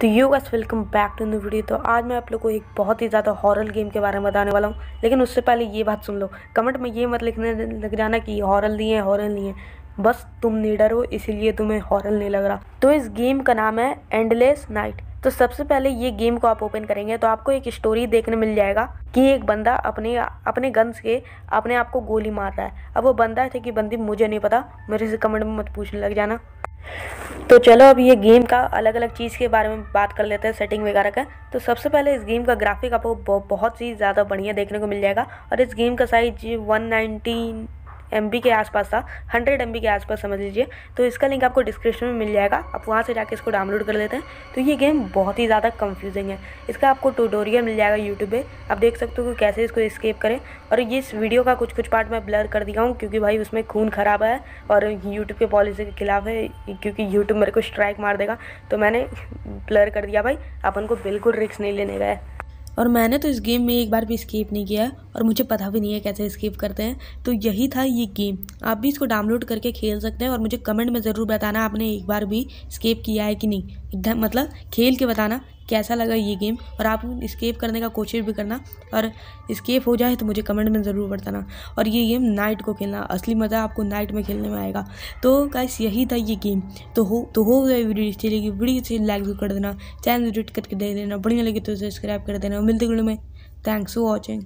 तो you guys welcome back to new video तो आज मैं आप लोग को एक बहुत ही ज़्यादा हॉरर गेम के बारे में बताने वाला हूँ। लेकिन उससे पहले ये बात सुन लो। कमेंट में ये मत लिखने लग जाना कि हॉरर नहीं है हॉरर नहीं है। बस तुम नीडर हो, इसीलिए तुम्हें हॉरर नहीं लग रहा। तो इस गेम का नाम है एंडलेस नाइट तो सबसे पहले ये गेम को आप ओपन करेंगे तो आपको एक स्टोरी देखने मिल जाएगा कि एक बंदा अपने अपने गन्स के अपने आप को गोली मार रहा है। अब वो बंदा थे कि बंदी, मुझे नहीं पता। मेरे से कमेंट में मत पूछने लग जाना। तो चलो अब ये गेम का अलग अलग चीज़ के बारे में बात कर लेते हैं सेटिंग वगैरह का। तो सबसे पहले इस गेम का ग्राफिक आपको बहुत ही ज़्यादा बढ़िया देखने को मिल जाएगा। और इस गेम का साइज़ वन नाइनटीन एमबी के आसपास था हंड्रेड एमबी के आसपास, समझ लीजिए। तो इसका लिंक आपको डिस्क्रिप्शन में मिल जाएगा। आप वहाँ से जाके इसको डाउनलोड कर लेते हैं। तो ये गेम बहुत ही ज़्यादा कंफ्यूजिंग है। इसका आपको ट्यूटोरियल मिल जाएगा यूट्यूब पे। आप देख सकते हो कि कैसे इसको स्केप करें। और इस वीडियो का कुछ कुछ पार्ट मैं ब्लर कर दिया हूँ, क्योंकि भाई उसमें खून खराब है और यूट्यूब के पॉलिसी के खिलाफ है, क्योंकि यूट्यूब मेरे को स्ट्राइक मार देगा। तो मैंने ब्लर कर दिया भाई। अपन को बिल्कुल रिक्स नहीं लेने गए और मैंने तो इस गेम में एक बार भी स्केप नहीं किया है और मुझे पता भी नहीं है कैसे स्केप करते हैं। तो यही था ये गेम आप भी इसको डाउनलोड करके खेल सकते हैं और मुझे कमेंट में ज़रूर बताना आपने एक बार भी स्केप किया है कि नहीं। एकदम मतलब खेल के बताना कैसा लगा ये गेम और आप स्केप करने का कोशिश भी करना और स्केप हो जाए तो मुझे कमेंट में ज़रूर बताना। और ये गेम नाइट को खेलना, असली मज़ा आपको नाइट में खेलने में आएगा। तो गाइस यही था ये गेम। तो हो तो हो गए वीडियो अच्छी लगी वीडियो अच्छी लाइक भी कर देना चैनल विज़िट करके दे देना, बढ़िया लगे तो सब्सक्राइब कर देना। मिलते गुड़ में। Thanks for watching